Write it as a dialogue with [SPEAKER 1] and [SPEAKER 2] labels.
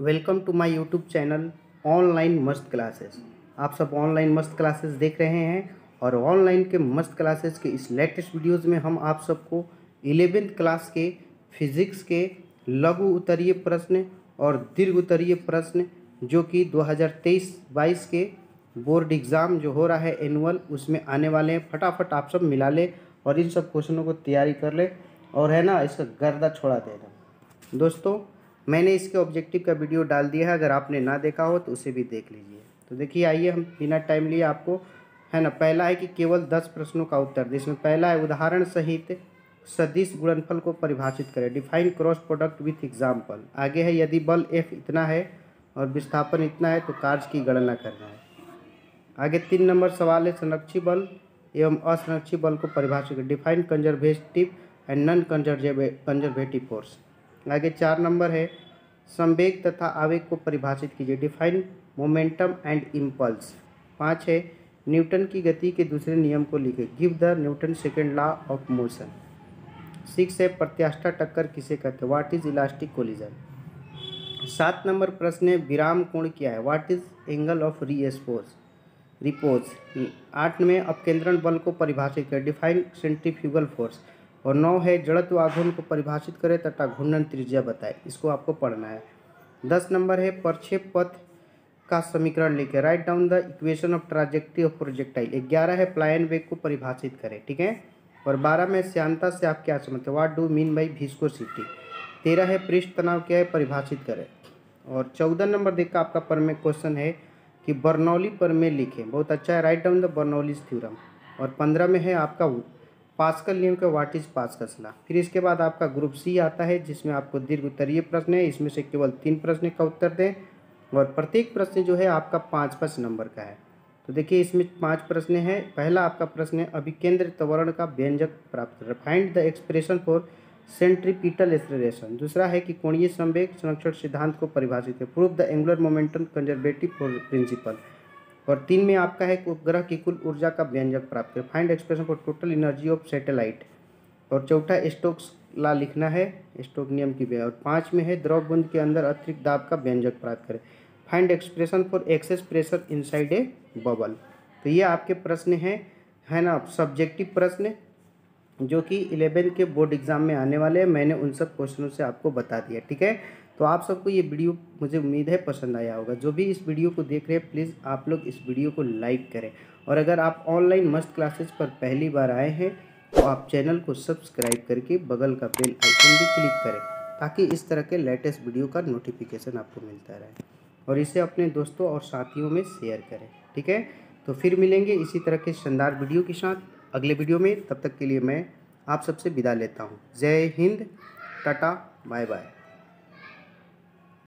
[SPEAKER 1] Welcome to my YouTube channel online मस्त classes. आप सब ऑनलाइन मस्त क्लासेस देख रहे हैं और ऑनलाइन के मस्त क्लासेस के इस लेटेस्ट वीडियोस में हम आप सबको इलेवेंथ क्लास के फिजिक्स के लघु उत्तरीय प्रश्न और दीर्घ उत्तरीय प्रश्न जो कि 2023-22 के बोर्ड एग्ज़ाम जो हो रहा है एनुअल उसमें आने वाले हैं। फटाफट आप सब मिला ले और इन सब क्वेश्चनों को तैयारी कर ले और है ना, इसका गर्दा छोड़ा देना दोस्तों मैंने इसके ऑब्जेक्टिव का वीडियो डाल दिया है, अगर आपने ना देखा हो तो उसे भी देख लीजिए। तो देखिए, आइए हम बिना टाइम लिए आपको, है ना, पहला है कि केवल दस प्रश्नों का उत्तर जिसमें पहला है, उदाहरण सहित सदिश गुणनफल को परिभाषित करें। Define cross product with example आगे है, यदि बल एफ़ इतना है और विस्थापन इतना है तो कार्य की गणना करना है। आगे तीन नंबर सवाल है, संरक्षी बल एवं असंरक्षी बल को परिभाषित करें। Define conservative and non conservative force आगे चार नंबर है। संवेग तथा आवेग को परिभाषित कीजिए। डिफाइन मोमेंटम एंड इम्पल्स पाँच है, न्यूटन की गति के दूसरे नियम को लिखे। Give the Newton second law of motion six है प्रत्याष्टा टक्कर किसे कहते हैं? व्हाट इज़ इलास्टिक कोलिजन सात नंबर प्रश्न है, विराम कोण क्या है? व्हाट इज़ एंगल ऑफ़ री रीएस्पोज रिपोज आठ में अपकेंद्रण बल को परिभाषित करें डिफाइन सेंट्रीफ्यूगल फोर्स और नौ है, जड़त्व आघूर्ण को परिभाषित करें तथा घूर्णन त्रिज्या बताए। इसको आपको पढ़ना है। दस नंबर है प्रक्षेप पथ का समीकरण लिखे। Write down the equation of trajectory of projectile ग्यारह है, प्लायन वेग को परिभाषित करें, ठीक है? और बारह में श्यांता से आप क्या समझते हैं? What do mean by viscosity तेरह है, पृष्ठ तनाव क्या है? परिभाषित करें। और चौदह नंबर देख, आपका पर में क्वेश्चन है कि बर्नौली पर में लिखें। बहुत अच्छा है write down the Bernoulli's theorem और पंद्रह में है, आपका पास्कल नियम का वाट इज़ पास्कल्स ला फिर इसके बाद आपका ग्रुप सी आता है, जिसमें आपको दीर्घ उत्तरीय प्रश्न है, इसमें से केवल तीन प्रश्न का उत्तर दें और प्रत्येक प्रश्न जो है आपका पाँच पाँच नंबर का है। तो देखिए, इसमें पाँच प्रश्न है। पहला आपका प्रश्न है अभिकेंद्र त्वरण का व्यंजक प्राप्त। Find the expression for centripetal acceleration दूसरा है कि कोणीय संवेग संरक्षण सिद्धांत को परिभाषित है। Prove the angular momentum conservative principle और तीन में आपका है उपग्रह की कुल ऊर्जा का व्यंजक प्राप्त करें। Find expression for total energy of satellite और चौथा स्टोक्स ला लिखना है स्टोक नियम की व्यय और पाँच में है, द्रव बुंद के अंदर अतिरिक्त दाब का व्यंजक प्राप्त करें। Find expression for excess pressure inside a bubble तो ये आपके प्रश्न हैं, है ना? सब्जेक्टिव प्रश्न, जो कि इलेवेंथ के बोर्ड एग्ज़ाम में आने वाले हैं। मैंने उन सब क्वेश्चनों से आपको बता दिया, ठीक है? तो आप सबको ये वीडियो मुझे उम्मीद है पसंद आया होगा। जो भी इस वीडियो को देख रहे हैं प्लीज़ आप लोग इस वीडियो को लाइक करें। और अगर आप ऑनलाइन मस्त क्लासेस पर पहली बार आए हैं तो आप चैनल को सब्सक्राइब करके बगल का बेल आइकन भी क्लिक करें, ताकि इस तरह के लेटेस्ट वीडियो का नोटिफिकेशन आपको मिलता रहे। और इसे अपने दोस्तों और साथियों में शेयर करें, ठीक है? तो फिर मिलेंगे इसी तरह के शानदार वीडियो के साथ अगले वीडियो में। तब तक के लिए मैं आप सबसे विदा लेता हूँ। जय हिंद, टाटा बाय बाय